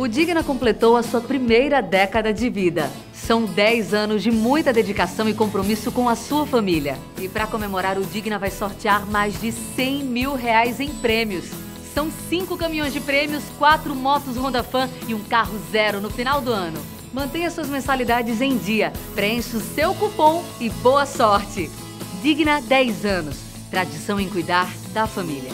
O Digna completou a sua primeira década de vida. São 10 anos de muita dedicação e compromisso com a sua família. E para comemorar, o Digna vai sortear mais de 100 mil reais em prêmios. São cinco caminhões de prêmios, quatro motos Honda Fan e um carro zero no final do ano. Mantenha suas mensalidades em dia, preencha o seu cupom e boa sorte! Digna 10 anos. Tradição em cuidar da família.